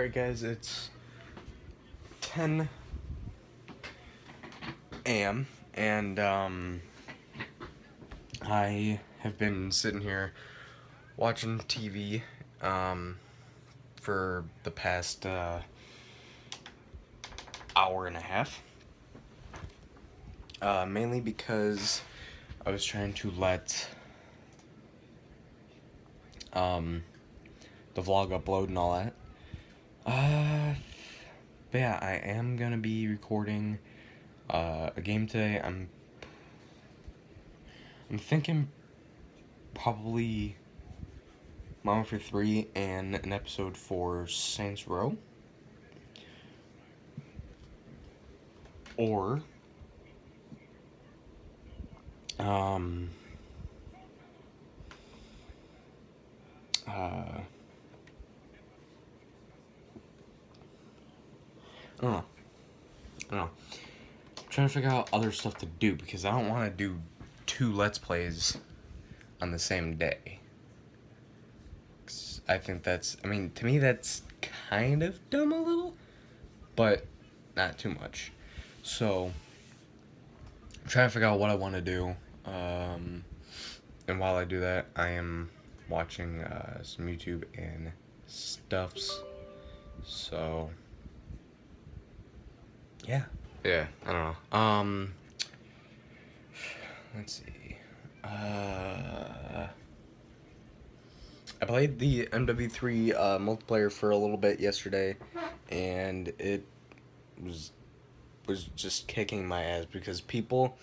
Alright guys, it's 10 a.m. and um, I have been sitting here watching TV um, for the past uh, hour and a half. Uh, mainly because I was trying to let um, the vlog upload and all that. Uh, but yeah, I am gonna be recording uh, a game today. I'm I'm thinking probably Modern Warfare 3 and an episode for Saints Row. Or um uh I don't know. I don't know. I'm trying to figure out other stuff to do because I don't want to do two Let's Plays on the same day. I think that's, I mean, to me that's kind of dumb a little, but not too much. So, I'm trying to figure out what I want to do. Um, and while I do that, I am watching uh, some YouTube and stuffs. So, yeah. Yeah, I don't know. Um, let's see. Uh, I played the MW3 uh, multiplayer for a little bit yesterday, and it was was just kicking my ass because people.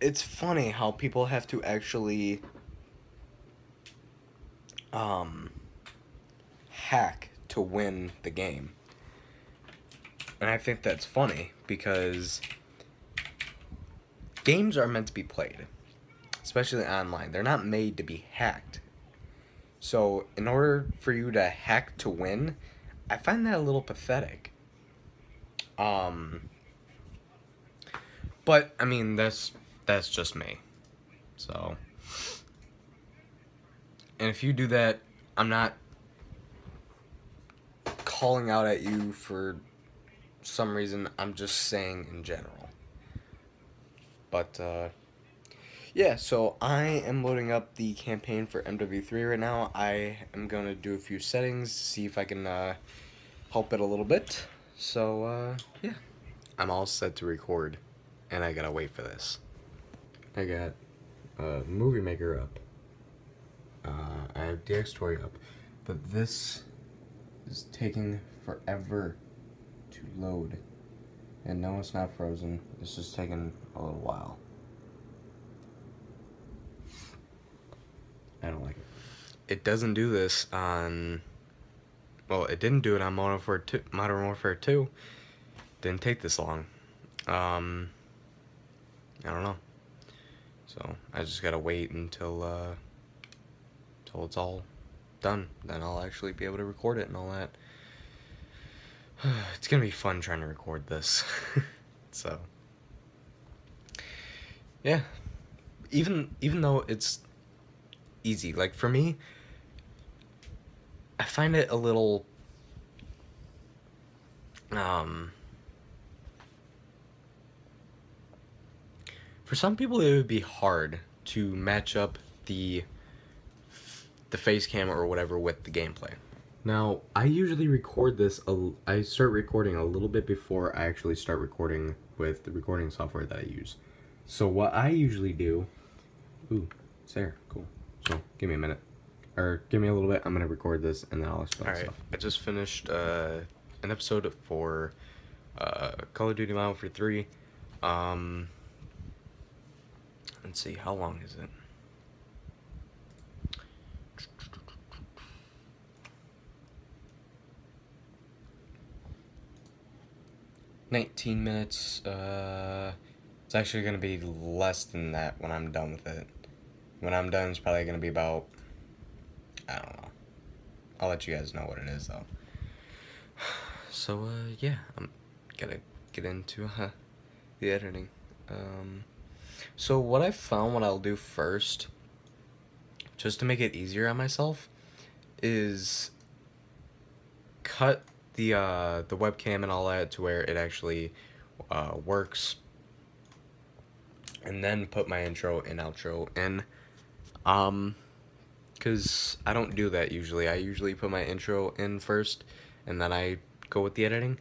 It's funny how people have to actually um, hack to win the game. And I think that's funny because games are meant to be played, especially online. They're not made to be hacked. So, in order for you to hack to win, I find that a little pathetic. Um but I mean, that's that's just me. So, and if you do that, I'm not calling out at you for some reason. I'm just saying in general. But, uh, yeah, so I am loading up the campaign for MW3 right now. I am going to do a few settings, see if I can uh, help it a little bit. So, uh, yeah, I'm all set to record, and I gotta wait for this. I got uh, Movie Maker up. Uh, I have DX DxTory up, but this is taking forever to load. And no, it's not frozen. This is taking a little while. I don't like it. It doesn't do this on. Well, it didn't do it on Modern Warfare 2. Modern Warfare 2. Didn't take this long. Um, I don't know. So I just gotta wait until uh, until it's all done. Then I'll actually be able to record it and all that. it's gonna be fun trying to record this. so yeah, even even though it's easy, like for me, I find it a little um. For some people, it would be hard to match up the the face cam or whatever with the gameplay. Now, I usually record this, I start recording a little bit before I actually start recording with the recording software that I use. So what I usually do, ooh, it's there, cool. So, give me a minute, or give me a little bit, I'm gonna record this and then I'll explain All right, stuff. I just finished uh, an episode for uh, Call of Duty Modern Warfare 3. Um, let's see, how long is it? 19 minutes. Uh, it's actually going to be less than that when I'm done with it. When I'm done, it's probably going to be about, I don't know. I'll let you guys know what it is, though. So, uh, yeah, I'm gonna get into uh, the editing. Um, so what I found what I'll do first, just to make it easier on myself, is cut the uh, the webcam and all that to where it actually uh, works, and then put my intro and outro in. Um, cause I don't do that usually. I usually put my intro in first, and then I go with the editing.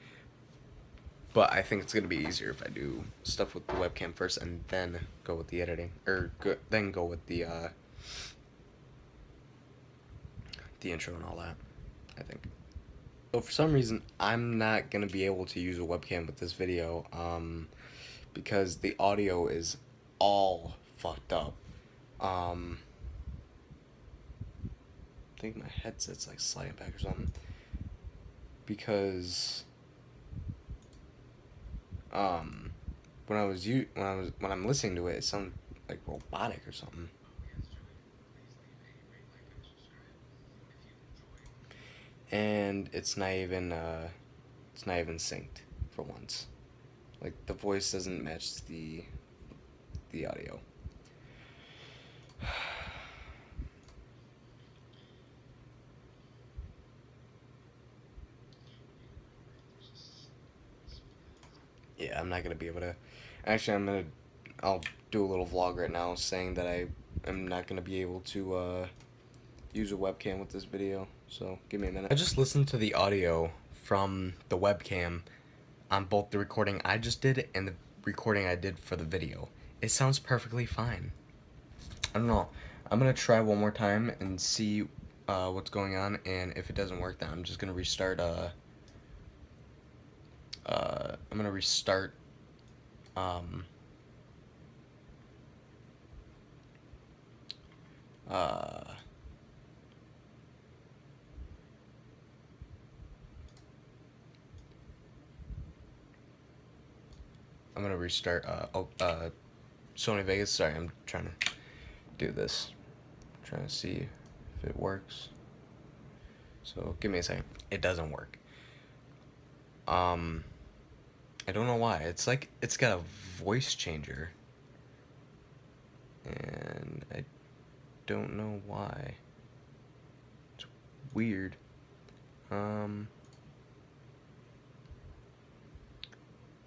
But I think it's gonna be easier if I do stuff with the webcam first and then go with the editing, or go, then go with the uh, the intro and all that. I think. So for some reason, I'm not gonna be able to use a webcam with this video, um, because the audio is all fucked up. Um, I think my headset's like sliding back or something. Because um, when I was you when I was when I'm listening to it, it sounds like robotic or something. And it's not even uh, it's not even synced for once. Like the voice doesn't match the the audio. yeah, I'm not gonna be able to. Actually, I'm gonna. I'll do a little vlog right now saying that I am not gonna be able to uh, use a webcam with this video. So give me a minute. I just listened to the audio from the webcam on both the recording I just did and the recording I did for the video. It sounds perfectly fine. I don't know. I'm gonna try one more time and see uh, what's going on, and if it doesn't work, then I'm just gonna restart. Uh, uh, I'm gonna restart um, uh, I'm gonna restart uh, oh, uh, Sony Vegas. Sorry, I'm trying to do this. I'm trying to see if it works. So give me a second. It doesn't work. Um, I don't know why. It's like it's got a voice changer. And I don't know why. It's weird. Um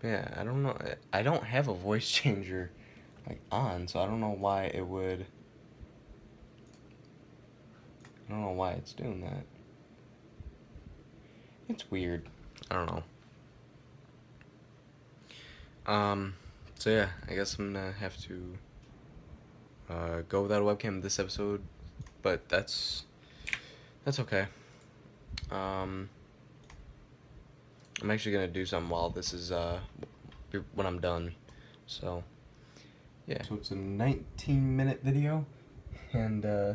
Yeah, I don't know. I don't have a voice changer like on, so I don't know why it would I don't know why it's doing that. It's weird. I don't know. Um, so yeah, I guess I'm gonna have to uh, go without a webcam this episode, but that's that's okay. Um, I'm actually gonna do something while this is uh when I'm done. So yeah. So it's a 19 minute video, and uh,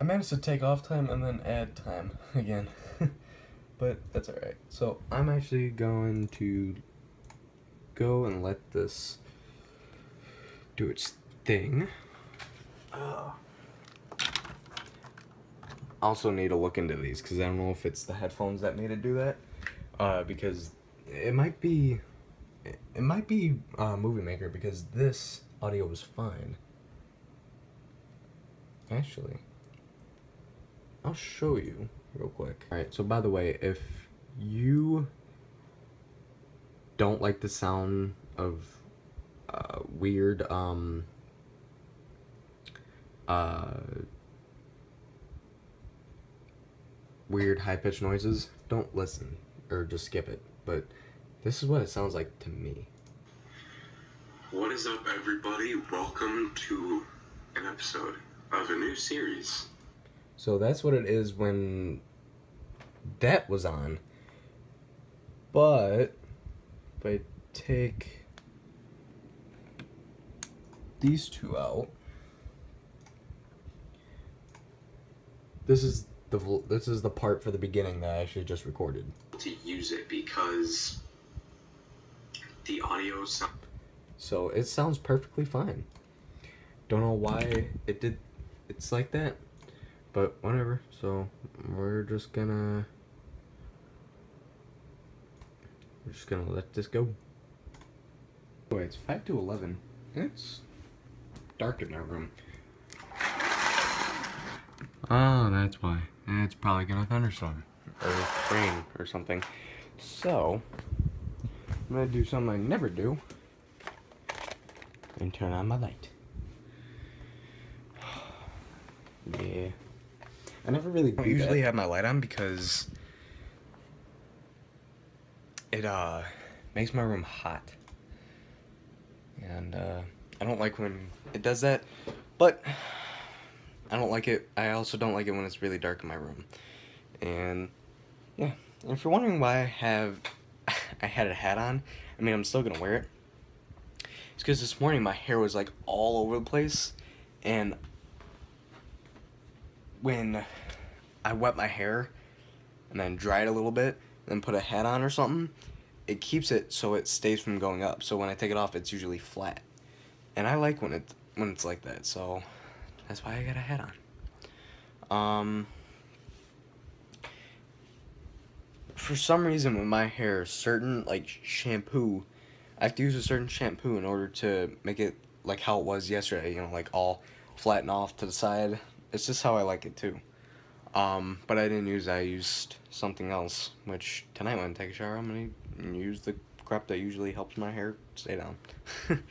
I managed to take off time and then add time again, but that's alright. So I'm actually going to go and let this do its thing. Uh, also need to look into these because I don't know if it's the headphones that made it do that. Uh, because it might be, it might be uh, Movie Maker because this audio was fine. Actually, I'll show you real quick. Alright, so by the way, if you don't like the sound of uh, weird um uh weird high pitched noises, don't listen or just skip it. But this is what it sounds like to me. What is up, everybody? Welcome to an episode of a new series. So that's what it is when that was on. But if I take these two out, this is the this is the part for the beginning that I actually just recorded. To use it because the audio sound. So it sounds perfectly fine. Don't know why it did. It's like that, but whatever. So we're just gonna we're just gonna let this go. Wait, it's 5 to 11. It's dark in our room. Oh, that's why. It's probably gonna thunderstorm. Or rain or something. So, I'm gonna do something I never do and turn on my light. yeah. I never really do usually have my light on because it uh makes my room hot. And uh I don't like when it does that, but I don't like it. I also don't like it when it's really dark in my room. And yeah, and if you're wondering why I have I had a hat on, I mean I'm still gonna wear it. It's because this morning my hair was like all over the place, and when I wet my hair and then dry it a little bit, then put a hat on or something, it keeps it so it stays from going up. So when I take it off, it's usually flat, and I like when it when it's like that. So that's why I got a hat on. Um. For some reason, with my hair, certain like shampoo I have to use a certain shampoo in order to make it like how it was yesterday, you know, like all flatten off to the side. It's just how I like it too. Um, but I didn't use I used something else, which tonight when I take a shower, I'm gonna use the crap that usually helps my hair stay down.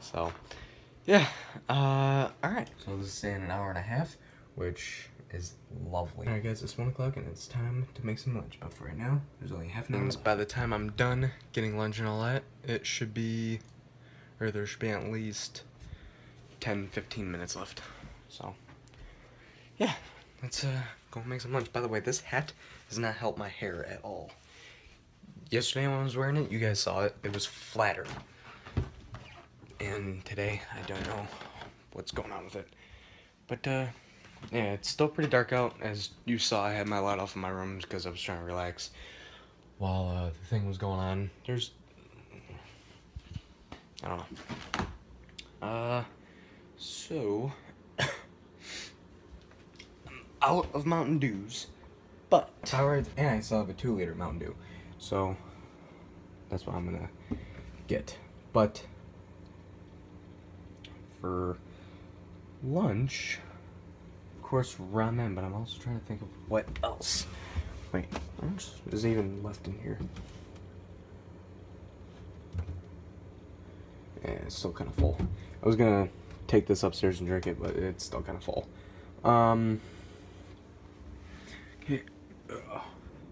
so, yeah, uh, alright. So this is in an hour and a half, which is lovely. Alright guys, it's 1 o'clock and it's time to make some lunch. But for right now, there's only half an hour By the time I'm done getting lunch and all that, it should be, or there should be at least 10, 15 minutes left. So, yeah, let's uh, go make some lunch. By the way, this hat does not help my hair at all. Yesterday when I was wearing it, you guys saw it, it was flatter. And today, I don't know what's going on with it. But, uh, yeah, it's still pretty dark out. As you saw, I had my light off in my room because I was trying to relax while uh, the thing was going on. There's, I don't know. Uh, so, I'm out of Mountain Dews, but, Powerade, and I still have a two liter Mountain Dew. So, that's what I'm gonna get. But, for lunch, course, ramen, but I'm also trying to think of what else. Wait, how is even left in here? Yeah, it's still kind of full. I was gonna take this upstairs and drink it, but it's still kind of full. Um. Okay. Uh,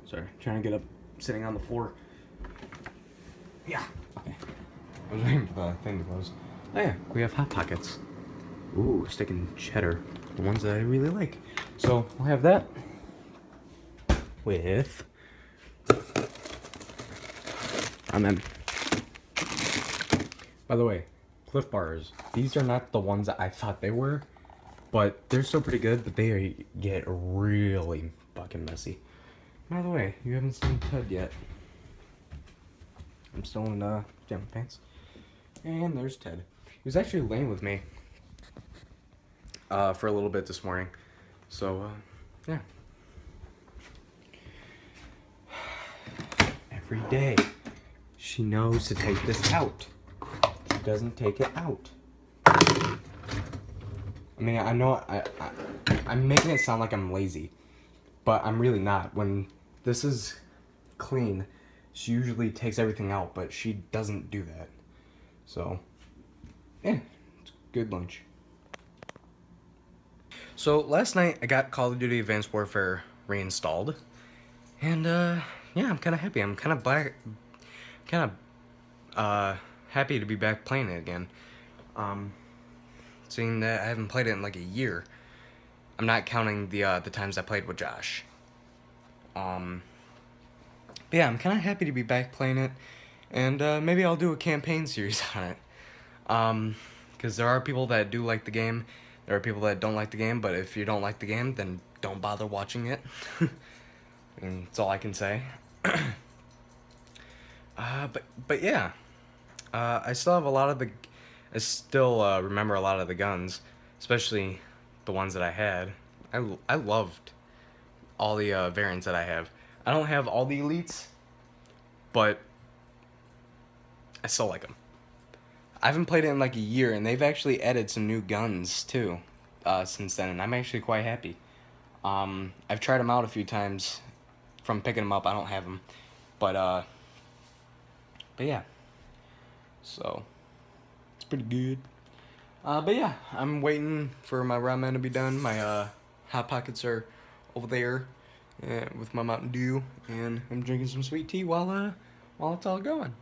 sorry, trying to get up, sitting on the floor. Yeah. Okay. I was waiting for the thing to close. Oh yeah, we have hot pockets. Ooh, sticking cheddar the ones that I really like. So I'll have that with I'm By the way, Clif Bars. These are not the ones that I thought they were, but they're still pretty good. But they get really fucking messy. By the way, you haven't seen Ted yet. I'm still in uh, pajama pants. And there's Ted. He was actually laying with me uh, for a little bit this morning. So, uh, yeah. Every day, she knows to take this out. She doesn't take it out. I mean, I know I, I, I'm making it sound like I'm lazy, but I'm really not. When this is clean, she usually takes everything out, but she doesn't do that. So, yeah, it's good lunch. So last night I got Call of Duty Advanced Warfare reinstalled, and uh, yeah, I'm kind of happy. I'm kind of back, kind of uh, happy to be back playing it again. Um, seeing that I haven't played it in like a year. I'm not counting the uh, the times I played with Josh. Um, but yeah, I'm kind of happy to be back playing it, and uh, maybe I'll do a campaign series on it. Um, because there are people that do like the game there are people that don't like the game, but if you don't like the game, then don't bother watching it. that's all I can say. uh, but but yeah, uh, I still have a lot of the. I still uh, remember a lot of the guns, especially the ones that I had. I I loved all the uh, variants that I have. I don't have all the elites, but I still like them. I haven't played it in like a year, and they've actually added some new guns too uh, since then, and I'm actually quite happy. Um, I've tried them out a few times from picking them up. I don't have them, but uh, but yeah. So it's pretty good. Uh, but yeah, I'm waiting for my ramen to be done. My uh, hot pockets are over there uh, with my Mountain Dew, and I'm drinking some sweet tea while uh, while it's all going.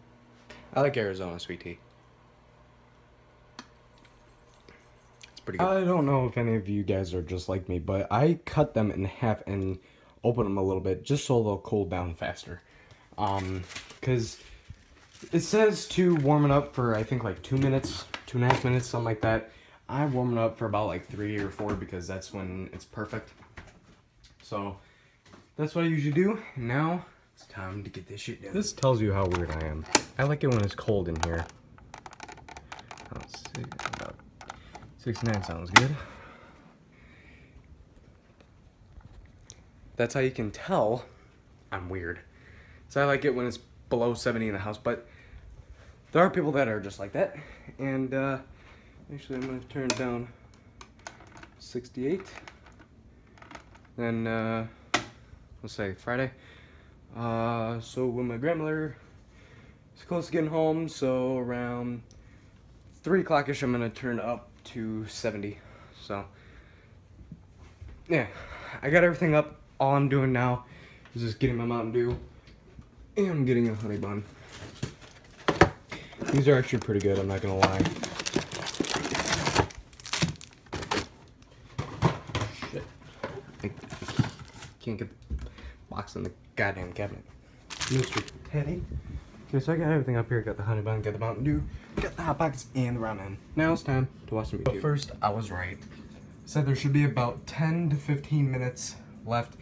I like Arizona sweet tea. Pretty good. I don't know if any of you guys are just like me, but I cut them in half and open them a little bit just so they'll cool down faster. Um, cause it says to warm it up for I think like two minutes, two and a half minutes, something like that. I warm it up for about like three or four because that's when it's perfect. So that's what I usually do. Now it's time to get this shit done. This tells you how weird I am. I like it when it's cold in here. Six, about 69 sounds good. That's how you can tell I'm weird. So I like it when it's below 70 in the house, but there are people that are just like that. And uh, actually, I'm to turn down 68. Then, uh, let's say Friday. Uh, so when my grandmother is close to getting home, so around 3 o'clock-ish, I'm to turn up to 70. So, yeah, I got everything up. All I'm doing now is just getting my Mountain Dew and getting a honey bun. These are actually pretty good, I'm not gonna lie. Shit. I can't get the box in the goddamn cabinet. Mr. Teddy. Okay, so I got everything up here. Got the honey bun, got the Mountain Dew, got the hot box, and the ramen. Now it's time to watch some YouTube. But first, I was right. Said there should be about 10 to 15 minutes left,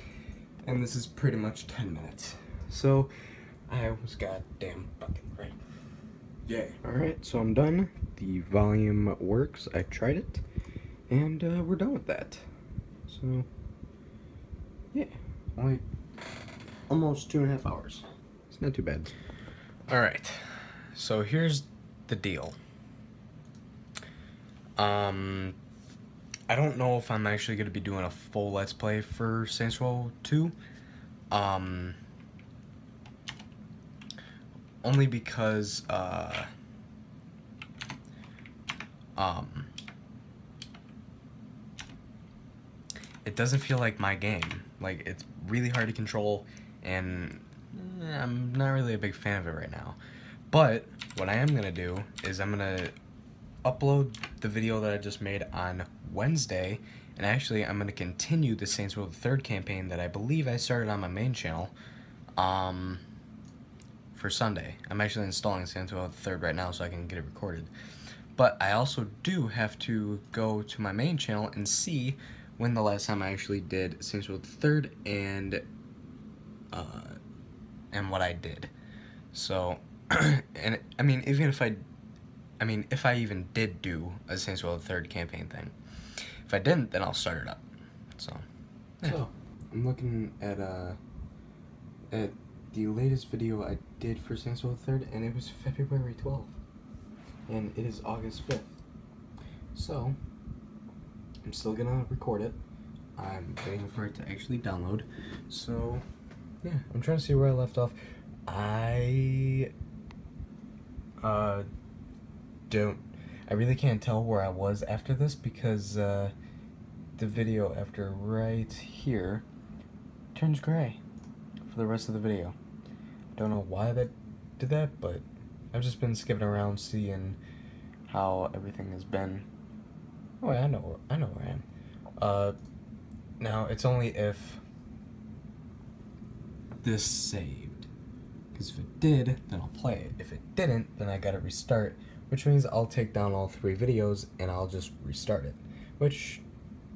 and this is pretty much 10 minutes. So, I was goddamn fucking right. Yeah. Alright, so I'm done. The volume works. I tried it. And uh, we're done with that. So, yeah. Only almost two and a half hours. It's not too bad. Alright. So here's the deal. Um, I don't know if I'm actually going to be doing a full Let's Play for Saints Row 2. Um, only because uh, um, it doesn't feel like my game. Like it's really hard to control, and I'm not really a big fan of it right now. But what I am gonna do is I'm gonna upload the video that I just made on Wednesday, and actually I'm gonna continue the Saints Row the Third campaign that I believe I started on my main channel. Um, for Sunday. I'm actually installing Saints Row the 3rd right now so I can get it recorded. But I also do have to go to my main channel and see when the last time I actually did Saints Row the 3rd and uh, and what I did. So, and I mean, even if I, I mean, if I even did do a Saints Row the 3rd campaign thing. If I didn't, then I'll start it up. So, yeah. so I'm looking at uh at the latest video I did for Saints Row 3rd, and it was February 12th. And it is August 5th. So, I'm still gonna record it. I'm waiting for it to actually download. So, yeah, I'm trying to see where I left off. I, uh, don't, I really can't tell where I was after this because, uh, the video after right here turns gray for the rest of the video. Don't know why that did that, but I've just been skipping around seeing how everything has been. Oh, I know, I know where I am. Uh, now it's only if this saved. Because if it did, then I'll play it. If it didn't, then I gotta restart, which means I'll take down all three videos and I'll just restart it. Which,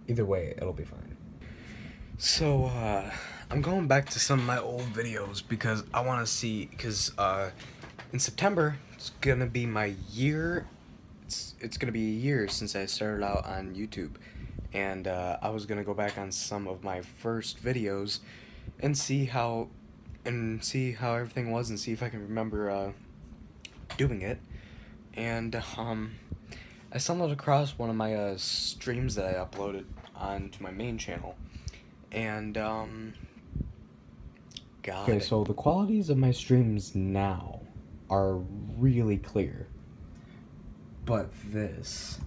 either way, it'll be fine. So, uh, I'm going back to some of my old videos because I want to see, because, uh, in September, it's gonna be my year, it's, it's gonna be a year since I started out on YouTube, and, uh, I was gonna go back on some of my first videos and see how, and see how everything was and see if I can remember, uh, doing it, and, um, I stumbled across one of my, uh, streams that I uploaded onto my main channel, and um, god. Okay, so the qualities of my streams now are really clear. But this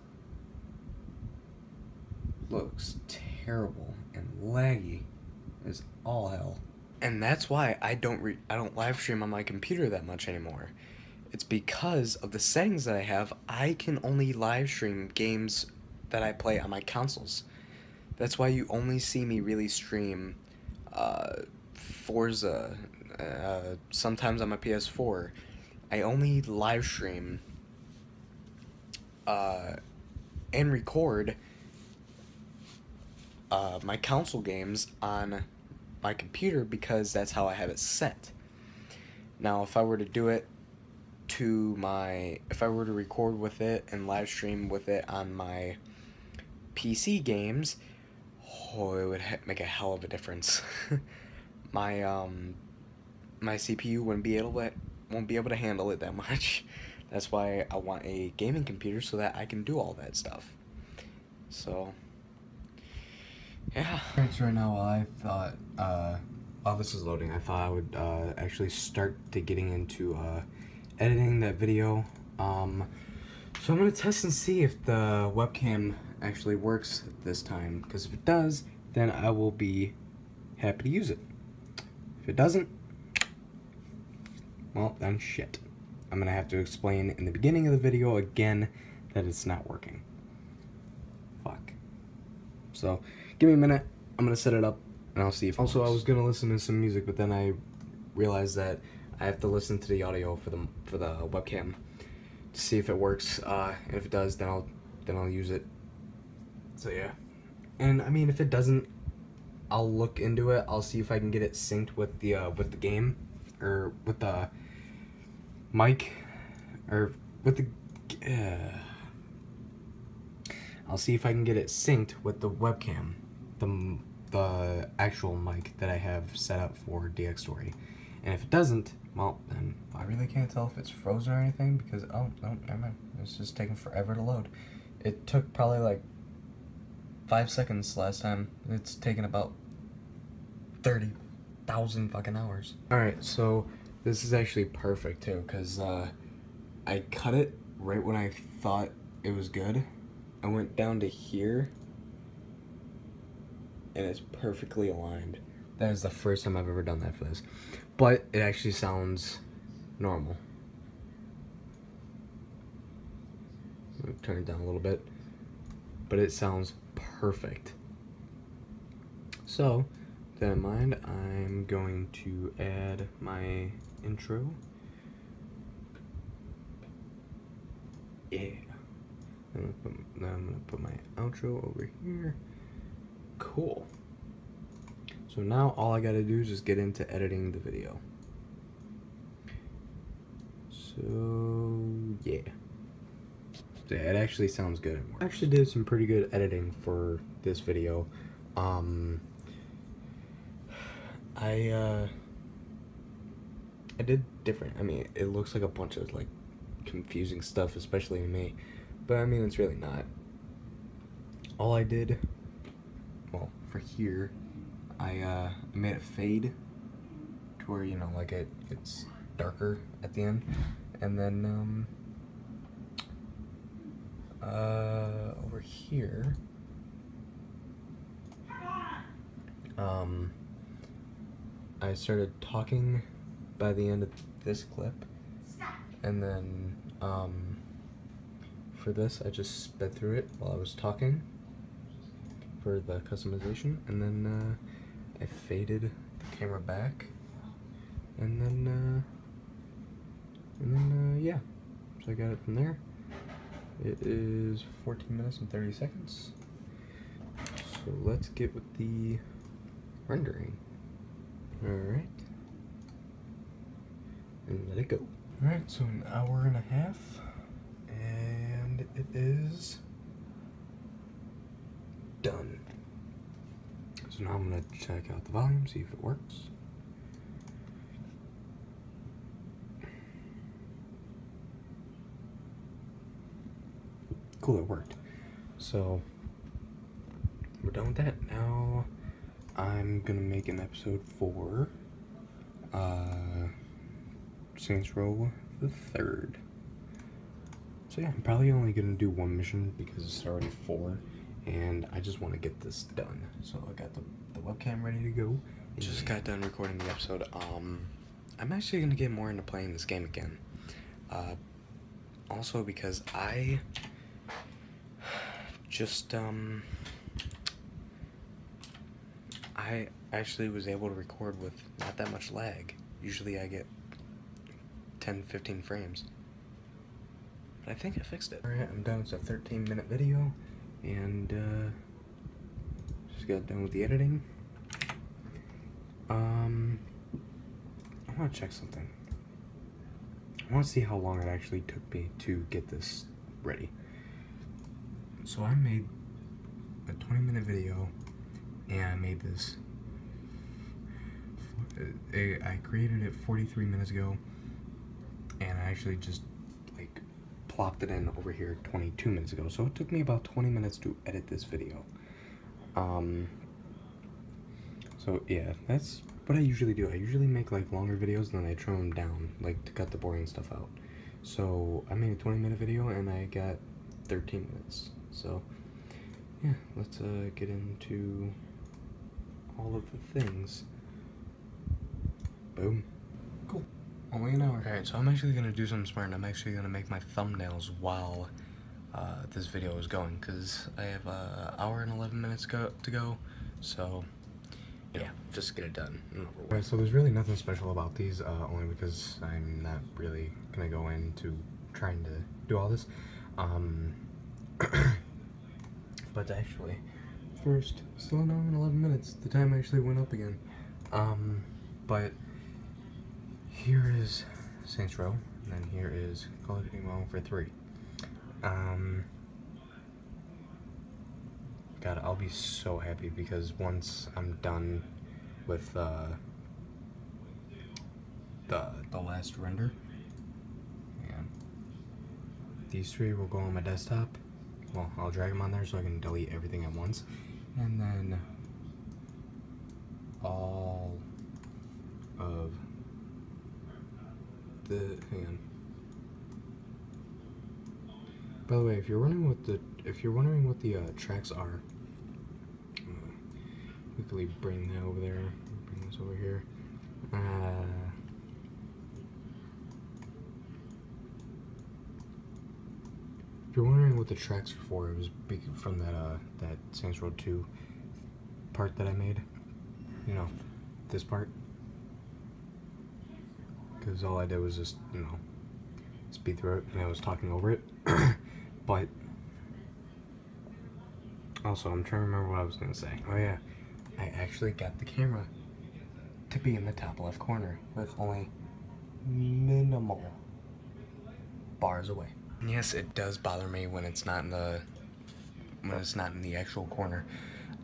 looks terrible and laggy as all hell. and that's why I don't re- I don't live stream on my computer that much anymore. It's because of the settings that I have. I can only live stream games that I play on my consoles. That's why you only see me really stream uh, Forza, uh, sometimes on my PS4. I only live stream uh, and record uh, my console games on my computer because that's how I have it set. Now, if I were to do it to my, if I were to record with it and live stream with it on my PC games, oh, it would make a hell of a difference. my um, my CPU wouldn't be able to won't be able to handle it that much. That's why I want a gaming computer so that I can do all that stuff. So, yeah. Right now I thought, uh, while this is loading, I thought I would uh, actually start to getting into uh, editing that video. Um, so I'm gonna test and see if the webcam actually works this time. Because if it does, then I will be happy to use it. If it doesn't, well, then shit. I'm gonna have to explain in the beginning of the video again that it's not working. Fuck. So, give me a minute. I'm gonna set it up, and I'll see if. Also, I was gonna listen to some music, but then I realized that I have to listen to the audio for the for the webcam to see if it works. Uh, and if it does, then I'll then I'll use it. So yeah, and I mean, if it doesn't, I'll look into it. I'll see if I can get it synced with the uh, with the game or with the mic or with the. Uh, I'll see if I can get it synced with the webcam, the the actual mic that I have set up for DxTory. And if it doesn't, well, then I really can't tell if it's frozen or anything because oh no, never mind. It's just taking forever to load. It took probably like five seconds last time. It's taken about thirty thousand fucking hours. All right, so this is actually perfect too because uh, I cut it right when I thought it was good. I went down to here and it's perfectly aligned. That is the first time I've ever done that for this. But it actually sounds normal. Turn it down a little bit. But it sounds perfect. So, with that in mind, I'm going to add my intro. Yeah. I'm gonna put, I'm gonna put my outro over here. Cool. So now all I gotta do is just get into editing the video. So yeah. Yeah, it actually sounds good. I actually did some pretty good editing for this video. Um I uh I did different. I mean, it looks like a bunch of like confusing stuff, especially to me. But I mean, it's really not. All I did, for here, I uh, made it fade to where you know, like it it's darker at the end, and then um, uh, over here, um, I started talking by the end of this clip, and then um, for this, I just sped through it while I was talking for the customization, and then uh, I faded the camera back, and then uh, and then uh, yeah, so I got it from there. It is 14 minutes and 30 seconds. So let's get with the rendering. All right, and let it go. All right, so an hour and a half, and it is done. So now I'm gonna check out the volume, see if it works. Cool, it worked. So we're done with that. Now I'm gonna make an episode for uh, Saints Row the third. So yeah, I'm probably only gonna do one mission because it's already four, and I just want to get this done. So I got the, the webcam ready to go. Just got done recording the episode. Um, I'm actually gonna get more into playing this game again. Uh, also because I just um, I actually was able to record with not that much lag. Usually I get 10, 15 frames. But I think I fixed it. Alright, I'm done. It's a 13 minute video, and uh, just got done with the editing. Um, I want to check something. I want to see how long it actually took me to get this ready. So I made a 20 minute video, and I made this. I created it 43 minutes ago, and I actually just plopped it in over here 22 minutes ago. So it took me about 20 minutes to edit this video. Um, so yeah, that's what I usually do. I usually make like longer videos and then I trim them down, like to cut the boring stuff out. So I made a 20 minute video and I got 13 minutes. So yeah, let's uh, get into all of the things. Boom. Only. Alright, so I'm actually gonna do something smart. and I'm actually gonna make my thumbnails while uh, this video is going, because I have an hour and 11 minutes go to go, so yeah, just get it done. so there's really nothing special about these, uh, only because I'm not really gonna go into trying to do all this. Um, but actually, first, still an hour and 11 minutes. The time actually went up again. Um, but here is Saints Row, and then here is Call of Duty Modern Warfare 3. Um, God, I'll be so happy because once I'm done with uh, the the last render, these three will go on my desktop. Well, I'll drag them on there so I can delete everything at once, and then all of the hang on. By the way, if you're wondering what the if you're wondering what the uh, tracks are, gonna quickly bring that over there. Bring this over here. Uh, if you're wondering what the tracks are for, it was from that uh, that Saints Row 2 part that I made. You know, this part. Because all I did was just, you know, speed through it and I was talking over it. but also, I'm trying to remember what I was gonna say. Oh yeah, I actually got the camera to be in the top left corner with only minimal bars away. Yes, it does bother me when it's not in the when it's not in the actual corner,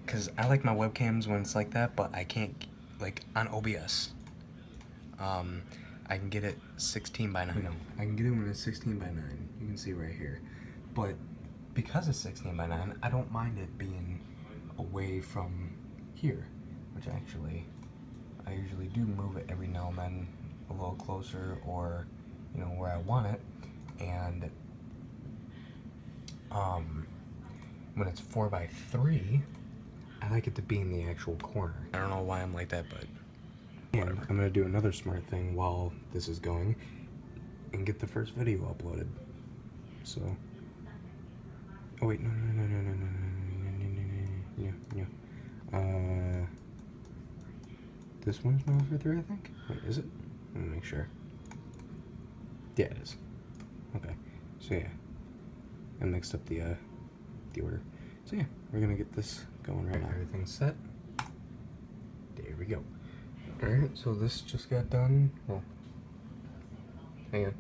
because I like my webcams when it's like that, but I can't like on OBS. Um, I can get it 16 by 9. No, I can get it when it's 16 by 9. You can see right here. But because it's 16 by 9, I don't mind it being away from here, which actually I usually do move it every now and then a little closer or you know where I want it and um when it's 4 by 3 I like it to be in the actual corner. I don't know why I'm like that, but And I'm gonna do another smart thing while this is going and get the first video uploaded. So Oh wait, no no no no no no no no no no no no. Uh this one's Modern Warfare 3, I think? Wait, is it? Let me make sure. Yeah, it is. Okay. So yeah. I mixed up the uh the order. So yeah, we're gonna get this going right now. Everything's set. There we go. Alright, so this just got done. Well, hang on.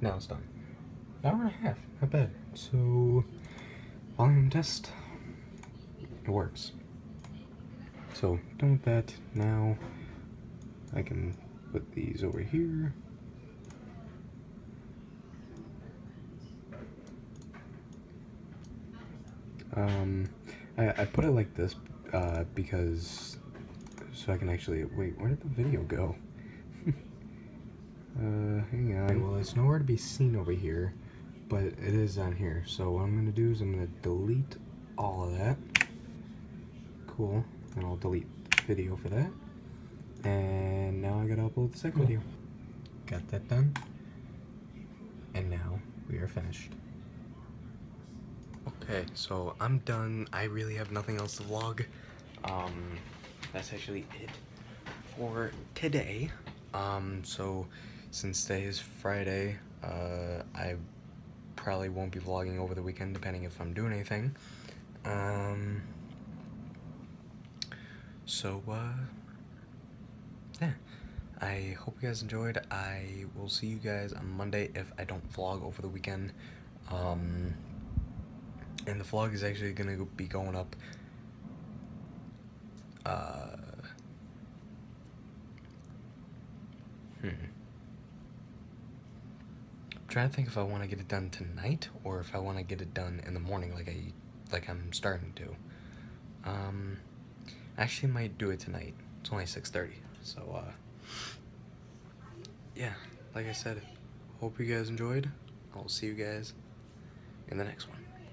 Now it's done. An Hour and a half, not bad. So, volume test. It works. So, done with that. Now, I can put these over here. Um, I, I put it like this uh, because so I can actually wait. Where did the video go? Uh, hang on. Well, it's nowhere to be seen over here, but it is on here. So what I'm gonna do is I'm gonna delete all of that. Cool. And I'll delete the video for that. And now I gotta upload the second video. Got that done. And now we are finished. Okay, so I'm done. I really have nothing else to vlog. Um, that's actually it for today. Um, so since today is Friday, uh, I probably won't be vlogging over the weekend, depending if I'm doing anything. Um, so, uh, yeah. I hope you guys enjoyed. I will see you guys on Monday if I don't vlog over the weekend. Um, and the vlog is actually gonna be going up. Uh, hmm. Trying to think if I want to get it done tonight or if I want to get it done in the morning, like I, like I'm starting to. Um, actually might do it tonight. It's only six thirty, so uh, yeah. Like I said, hope you guys enjoyed. I'll see you guys in the next one.